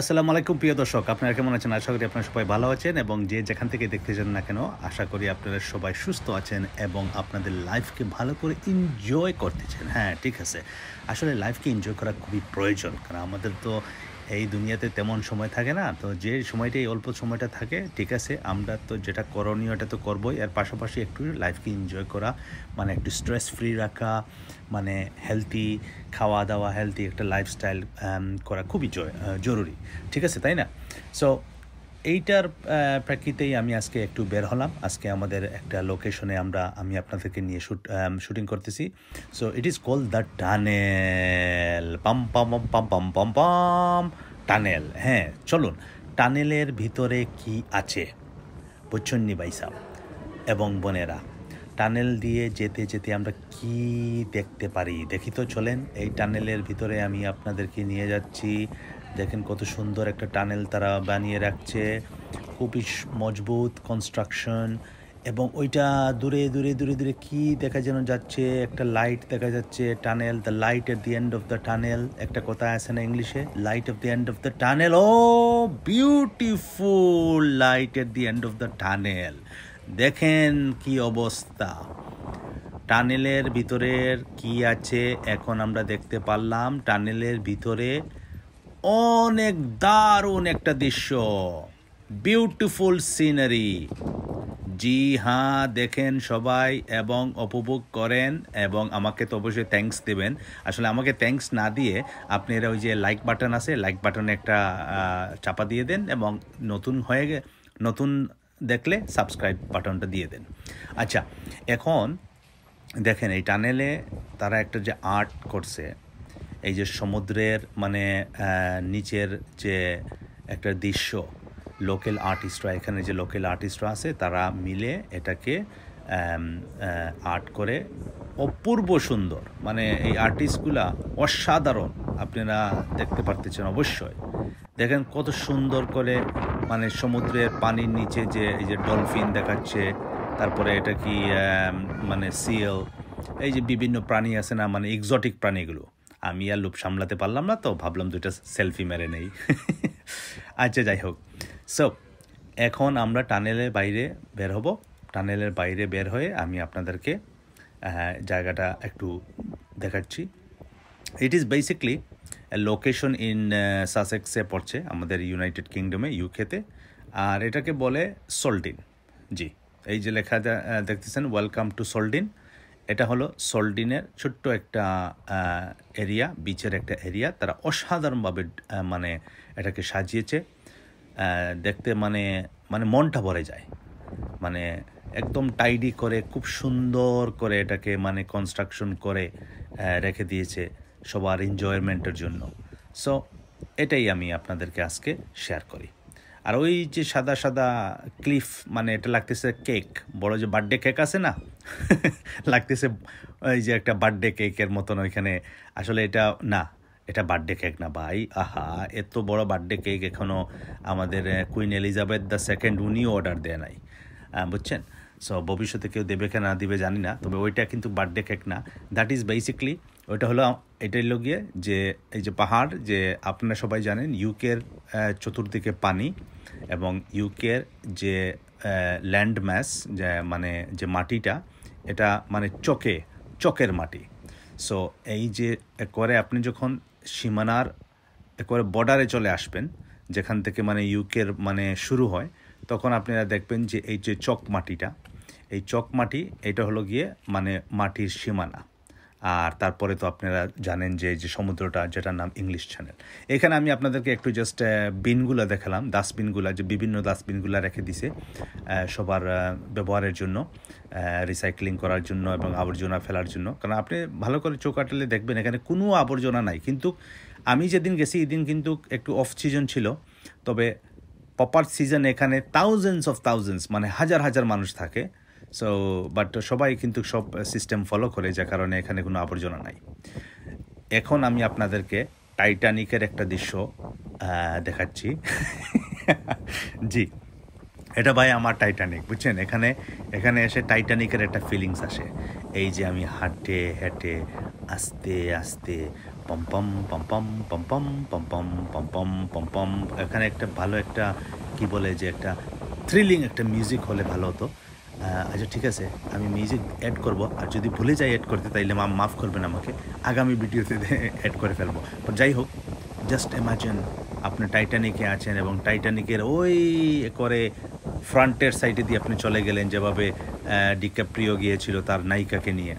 আসসালামু আলাইকুম, প্রিয় দর্শক। আপনারা কেমন আছেন? আশা করি আপনারা সবাই ভালো আছেন এবং যে যেখান থেকে দেখতেছেন না কেন, আশা করি আপনারা সবাই সুস্থ আছেন এবং আপনাদের লাইফকে ভালো করে এনজয় করতেছেন। হ্যাঁ ঠিক আছে। আসলে লাইফকে এনজয় করা খুবই প্রয়োজন, কারণ আমাদের তো এই দুনিয়াতে তেমন সময় থাকে না। তো যে সময়টা এই অল্প সময়টা থাকে, ঠিক আছে, আমরা তো যেটা করণীয় এটা তো করবোই। আর পাশাপাশি একটু লাইফকে এনজয় করা মানে একটু স্ট্রেস ফ্রি রাখা মানে হেলদি খাওয়া দাওয়া হেলদি একটা লাইফস্টাইল করা খুবই জরুরি, ঠিক আছে, তাই না? সো এইটার প্রেক্ষিতেই আমি আজকে একটু বের হলাম। আজকে আমাদের একটা লোকেশনে আমরা, আমি আপনাদেরকে নিয়ে শুট শুটিং করতেছি। So it is call the tunnel পাম পাম পাম পাম পাম পাম পাম, টানেল। হ্যাঁ চলুন। টানেলের ভিতরে কি আছে? বুঝছেন নি ভাই সাহেব এবং বোনেরা, টানেল দিয়ে যেতে যেতে আমরা কি দেখতে পারি? দেখি তো চলেন। এই টানেলের ভিতরে আমি আপনাদেরকে নিয়ে যাচ্ছি। দেখেন কত সুন্দর একটা টানেল তারা বানিয়ে রাখছে। খুবই মজবুত কনস্ট্রাকশন এবং ওইটা দূরে দূরে দূরে দূরে কি দেখা যেন যাচ্ছে? একটা লাইট দেখা যাচ্ছে tunnel the light at the end of the tunnel একটা কথা আছে না ইংলিশে? Light of the end of the tunnel oh beautiful light at the end of the tunnel দেখেন কি অবস্থা। টানেলের ভিতরের কি আছে? এখন আমরা দেখতে পারলাম টানেলের ভিতরে অনেক দারুণ একটা দৃশ্য। বিউটিফুল সিনারি জি হ্যাঁ দেখেন সবাই এবং উপভোগ করেন এবং আমাকে তো অবশ্যই থ্যাঙ্কস দেবেন। আসলে আমাকে থ্যাঙ্কস না দিয়ে আপনারা ওই যে লাইক বাটন আছে লাইক বাটনে একটা চাপা দিয়ে দেন এবং নতুন হয়ে নতুন দেখলে সাবস্ক্রাইব বাটনটা দিয়ে দেন। আচ্ছা এখন দেখেন এই টানেলে তারা একটা যে আর্ট করছে, এই যে সমুদ্রের মানে নিচের যে একটা দৃশ্য লোকাল আর্টিস্টরা এখানে যে লোকাল আর্টিস্টরা আছে, তারা মিলে এটাকে আর্ট করে। অপূর্ব সুন্দর। মানে এই আর্টিস্টগুলা অসাধারণ। আপনারা দেখতে পারতেছেন অবশ্যই। দেখেন কত সুন্দর করে মানে সমুদ্রের পানির নিচে যে, এই যে ডলফিন দেখাচ্ছে, তারপরে এটা কি মানে সিএল এই যে বিভিন্ন প্রাণী আছে না মানে এক্সটিক প্রাণীগুলো। আমি আর লোভ সামলাতে পারলাম না তো, ভাবলাম দুইটা সেলফি মেরে নেই। আচ্ছা যাই হোক। সো এখন আমরা টানেলের বাইরে বের হব। টানেলের বাইরে বের হয়ে আমি আপনাদেরকে জায়গাটা একটু দেখাচ্ছি। It is basically location in সাসেক্সে পড়ছে আমাদের ইউনাইটেড কিংডমে ইউকেতে আর এটাকে বলে সল্টিন জি, এই যে লেখা দেখতেছেন ওয়েলকাম টু সল্টিন এটা হলো সল্টিনের ছোট্ট একটা এরিয়া বিচের একটা এরিয়া তারা অসাধারণভাবে মানে এটাকে সাজিয়েছে। দেখতে মানে মানে মনটা ভরে যায়। মানে একদম টাইডি করে, খুব সুন্দর করে এটাকে মানে কনস্ট্রাকশন করে রেখে দিয়েছে সবার এনজয়মেন্টের জন্য। সো এটাই আমি আপনাদেরকে আজকে শেয়ার করি। আর ওই যে সাদা সাদা ক্লিফ মানে এটা লাগতেছে কেক বড় যে বার্থডে কেক আছে না? লাগতেছে, ওই যে একটা বার্থডে কেকের মতন ওইখানে। আসলে এটা না এটা বার্থডে কেক না ভাই। আহা, এত বড় বার্থডে কেক এখনও আমাদের কুইন এলিজাবেথ দ্য সেকেন্ড উনিও অর্ডার দেয় নাই। বুঝছেন? সো ভবিষ্যতে কেউ দেবে কি না দিবে জানি না, তবে ওইটা কিন্তু বার্থডে কেক না। দ্যাট ইজ বেসিকলি ওইটা হলো, এটাই হলো গিয়ে যে, এই যে পাহাড়, যে আপনারা সবাই জানেন ইউকের চতুর্দিকে পানি এবং ইউকের যে ল্যান্ড ম্যাস যে মানে যে মাটিটা, এটা মানে চকে, চকের মাটি। সো এই যে, করে আপনি যখন সীমানার একেবারে বর্ডারে চলে আসবেন, যেখান থেকে মানে ইউকের মানে শুরু হয়, তখন আপনারা দেখবেন যে এই যে চক মাটিটা এই চক মাটি এটা হলো গিয়ে মানে মাটির সীমানা। আর তারপরে তো আপনারা জানেন যে যে সমুদ্রটা, যেটার নাম ইংলিশ চ্যানেল এখানে আমি আপনাদেরকে একটু জাস্ট বিনগুলো দেখালাম। ডাস্টবিনগুলো, যে বিভিন্ন ডাস্টবিনগুলো রেখে দিছে সবার ব্যবহারের জন্য রিসাইক্লিং করার জন্য এবং আবর্জনা ফেলার জন্য। কারণ আপনি ভালো করে চোখ আটলে দেখবেন, এখানে কোনো আবর্জনা নাই। কিন্তু আমি যেদিন গেছি এদিন কিন্তু একটু অফ সিজন ছিল। তবে প্রপার সিজন এখানে থাউজেন্ডস অফ থাউজেন্ডস মানে হাজার হাজার মানুষ থাকে। সো বাট সবাই কিন্তু সব সিস্টেম ফলো করে যার কারণে এখানে কোনো আবর্জনা নাই। এখন আমি আপনাদেরকে টাইটানিকের একটা দৃশ্য দেখাচ্ছি। জি, এটা ভাই আমার টাইটানিক বুঝছেন? এখানে এখানে এসে টাইটানিকের একটা ফিলিংস আসে। এই যে আমি হাঁটে হেঁটে, আস্তে আস্তে পম্পম পম্পম পম্পম পম্পম পম্পম পম্পম এখানে একটা ভালো একটা, কি বলে যে একটা থ্রিলিং একটা মিউজিক হলে ভালো হতো। আচ্ছা ঠিক আছে, আমি মিউজিক অ্যাড করব, আর যদি ভুলে যাই অ্যাড করতে, তাইলে মা মাফ করবেন আমাকে। আগামী ভিডিওতে অ্যাড করে ফেলব। বাট যাই হোক জাস্ট ইমাজিন আপনি টাইটানিকে আছেন এবং টাইটানিকের ওই করে ফ্রন্টের সাইডে দিয়ে আপনি চলে গেলেন, যেভাবে ডিক্যাপ্রিও গিয়েছিল তার নায়িকাকে নিয়ে।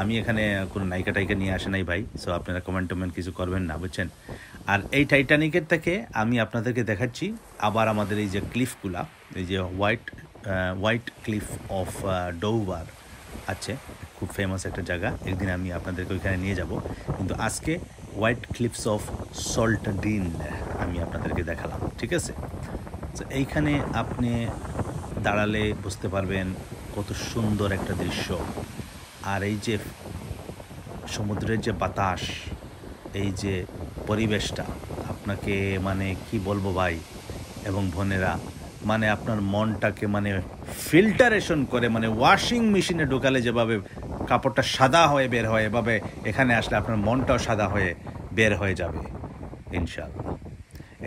আমি এখানে কোনো নায়িকা টাইকা নিয়ে আসে নাই ভাই সো আপনারা কমেন্ট টমেন্ট কিছু করবেন না, বুঝছেন? আর এই টাইটানিকের থেকে আমি আপনাদেরকে দেখাচ্ছি, আবার আমাদের এই যে ক্লিফগুলা এই যে white white cliff of Dover আছে। খুব ফেমাস একটা জায়গা। একদিন আমি আপনাদেরকে ওইখানে নিয়ে যাব। কিন্তু আজকে white cliffs of Saltdean আমি আপনাদেরকে দেখালাম। ঠিক আছে? তো এইখানে আপনি দাঁড়ালে বুঝতে পারবেন কত সুন্দর একটা দৃশ্য। আর এই যে সমুদ্রের যে বাতাস, এই যে পরিবেশটা, আপনাকে মানে কি বলব ভাই এবং বোনেরা মানে আপনার মনটাকে মানে ফিল্টারেশন করে মানে ওয়াশিং মেশিনে ঢোকালে যেভাবে কাপড়টা সাদা হয়ে বের হয়, এভাবে এখানে আসলে আপনার মনটাও সাদা হয়ে বের হয়ে যাবে ইনশাল্লাহ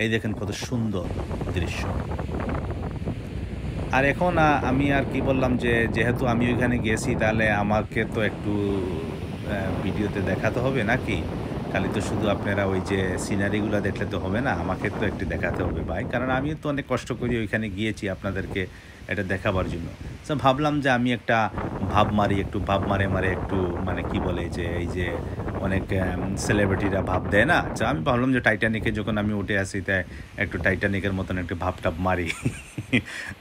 এই দেখেন কত সুন্দর দৃশ্য। আর এখন আমি আর কি বললাম যে, যেহেতু আমি ওইখানে গেছি, তাহলে আমাকে তো একটু ভিডিওতে দেখাতে হবে নাকি? খালি তো শুধু আপনারা ওই যে সিনারিগুলো দেখলে তো হবে না, আমাকে তো একটু দেখাতে হবে ভাই। কারণ আমিও তো অনেক কষ্ট করে ওইখানে গিয়েছি আপনাদেরকে এটা দেখাবার জন্য। তো ভাবলাম যে আমি একটা ভাব মারি, একটু ভাব মারে মারে একটু মানে কি বলে যে এই যে অনেক সেলিব্রিটিরা ভাব দেয় না। তো আমি ভাবলাম যে টাইটানিকে যখন আমি উঠে আসি, তাই একটু টাইটানিকের মতন একটু ভাব টাপ মারি।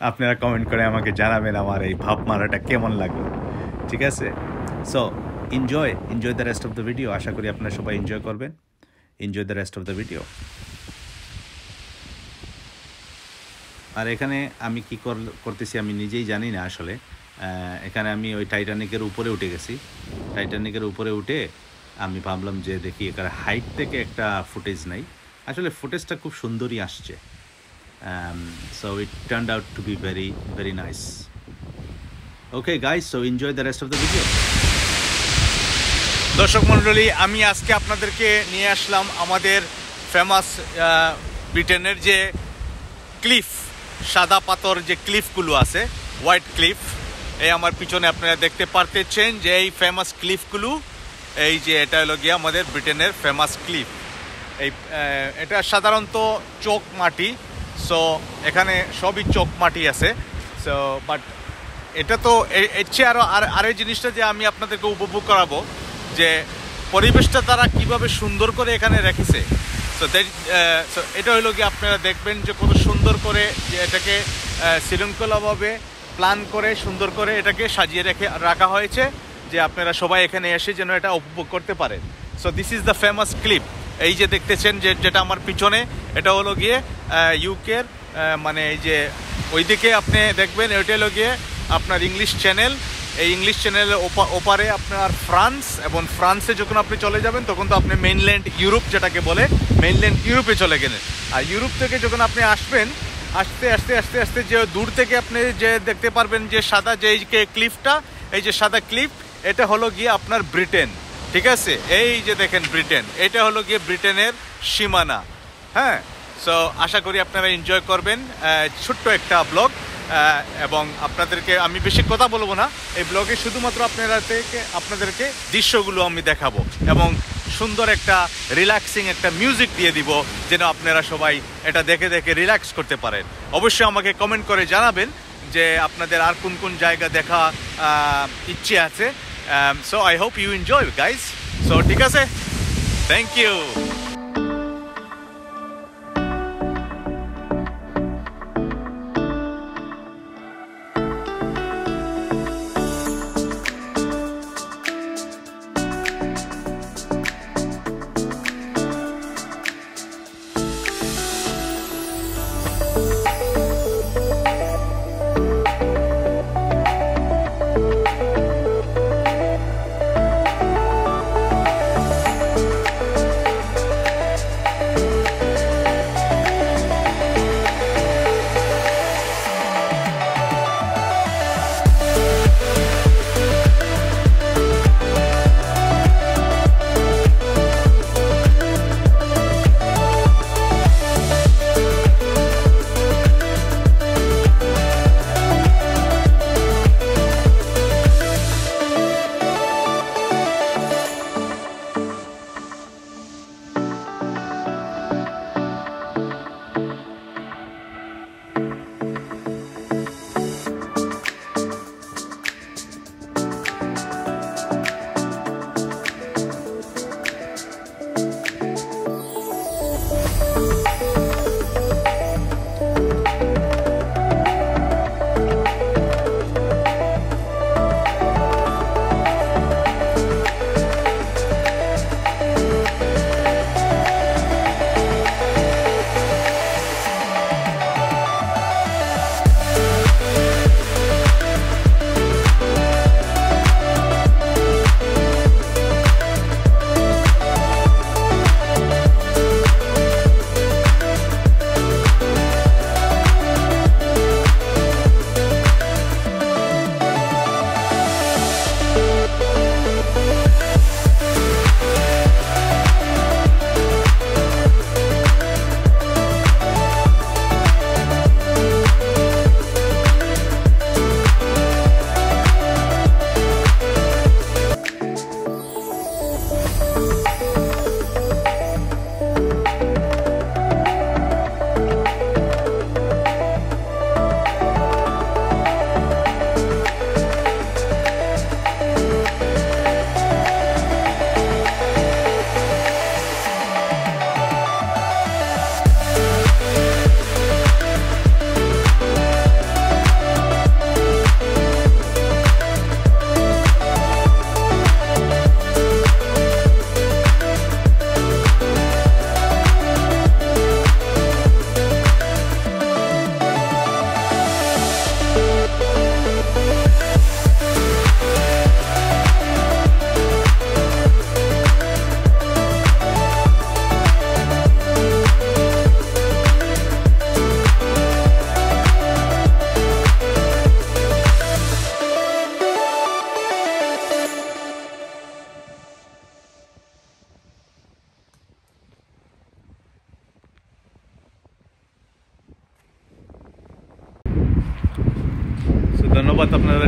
আপনারা কমেন্ট করে আমাকে জানাবেন আমার এই ভাব মারাটা কেমন লাগল। ঠিক আছে? So enjoy enjoy the rest of the video আশা করি আপনারা সবাই এনজয় করবেন। Enjoy the rest of the video আর এখানে আমি কি কর- করতেছি আমি নিজেই জানি না আসলে। এখানে আমি ওই টাইটানিকের উপরে উঠে গেছি। টাইটানিকের উপরে উঠে আমি ভাবলাম যে দেখি এখানে হাইট থেকে একটা ফুটেজ নাই। আসলে ফুটেজটা খুব সুন্দরই আসছে। So it turn out to be very very nice okay guys so enjoy the rest of the video দর্শক মণ্ডলী, আমি আজকে আপনাদেরকে নিয়ে আসলাম আমাদের ফেমাস ব্রিটেনের যে ক্লিফ, সাদা পাথর যে ক্লিফগুলো আছে, হোয়াইট ক্লিফ, এই আমার পিছনে আপনারা দেখতে পারতেছেন যে এই ফেমাস ক্লিফগুলো, এই যে এটা হলো গিয়ে আমাদের ব্রিটেনের ফেমাস ক্লিফ। এই এটা সাধারণত চোখ মাটি সো এখানে সবই চোখ মাটি আছে সো বাট এটা তো এর চেয়ে আরও আর, আরেক জিনিসটা যে আমি আপনাদেরকে উপভোগ করাবো যে পরিবেশটা তারা কীভাবে সুন্দর করে এখানে রেখেছে। সো সো এটা হলো কি আপনারা দেখবেন যে কত সুন্দর করে যে এটাকে আহ, শৃঙ্খলাভাবে প্ল্যান করে সুন্দর করে এটাকে সাজিয়ে রেখে রাখা হয়েছে যে আপনারা সবাই এখানে এসে যেন এটা উপভোগ করতে পারেন। So this is the famous clip এই যে দেখতেছেন যে যেটা আমার পিছনে এটা হলো গিয়ে ইউকের মানে এই যে ওইদিকে আপনি দেখবেন ওইটা হলো গিয়ে আপনার ইংলিশ চ্যানেল এই ইংলিশ চ্যানেলের ওপারে আপনার ফ্রান্স এবং ফ্রান্সে যখন আপনি চলে যাবেন, তখন তো আপনি মেইনল্যান্ড ইউরোপ যেটাকে বলে মেইনল্যান্ড ইউরোপে চলে গেলেন। আর ইউরোপ থেকে যখন আপনি আসবেন, আস্তে আস্তে আস্তে আস্তে যে দূর থেকে আপনি যে দেখতে পারবেন যে সাদা যে এই যে ক্লিফটা এই যে সাদা ক্লিফ এটা হলো গিয়ে আপনার ব্রিটেন ঠিক আছে? এই যে দেখেন ব্রিটেন এটা হলো গিয়ে ব্রিটেনের সীমানা হ্যাঁ? সো আশা করি আপনারা এনজয় করবেন ছোট্ট একটা ব্লগ এবং আপনাদেরকে আমি বেশি কথা বলব না। এই ব্লগে শুধুমাত্র আপনারা থেকে আপনাদেরকে দৃশ্যগুলো আমি দেখাবো এবং সুন্দর একটা রিল্যাক্সিং একটা মিউজিক দিয়ে দিব যেন আপনারা সবাই এটা দেখে দেখে রিল্যাক্স করতে পারেন। অবশ্যই আমাকে কমেন্ট করে জানাবেন যে আপনাদের আর কোন কোন জায়গা দেখা ইচ্ছে আছে। So I hope you enjoy guys so ঠিক আছে? থ্যাংক ইউ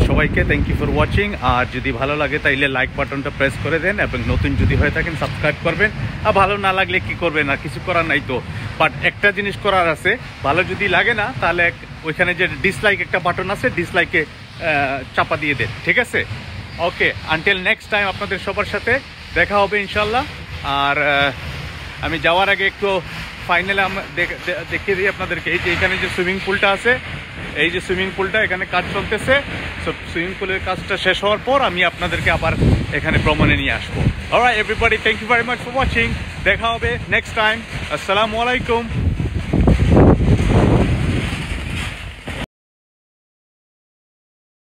সবাইকে। থ্যাংক ইউ ফর ওয়াচিং আর যদি ভালো লাগে, তাইলে লাইক বাটনটা প্রেস করে দেন এবং নতুন যদি হয়ে থাকেন সাবস্ক্রাইব করবেন। আর ভালো না লাগলে কি করবেন? আর কিছু করার নাই তো। বাট একটা জিনিস করার আছে। ভালো যদি লাগে না, তাহলে ওইখানে যে ডিসলাইক একটা বাটন আছে ডিসলাইকে চাপা দিয়ে দেন। ঠিক আছে? ওকে আনটিল নেক্সট টাইম আপনাদের সবার সাথে দেখা হবে ইনশাল্লাহ আর আমি যাওয়ার আগে একটু ফাইনালে দেখিয়ে দিই আপনাদেরকে। এই যে এখানে যে সুইমিং পুলটা আছে এই যে সুইমিং পুলটা, এখানে কাজ চলতেছে। সব সুইমিং পুলের কাজটা শেষ হওয়ার পর আমি আপনাদেরকে আবার এখানে ভ্রমণে নিয়ে আসব। আর everybody thank you very much for watching দেখা হবে নেক্সট টাইম আসসালামু আলাইকুম।